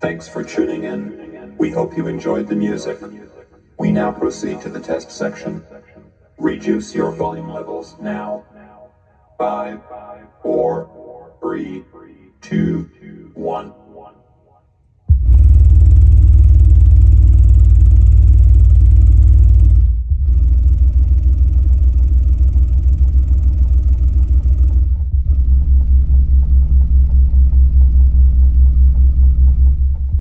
Thanks for tuning in. We hope you enjoyed the music. We now proceed to the test section. Reduce your volume levels now. Five, four, three, two, one.